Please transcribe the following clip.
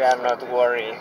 we are not worried.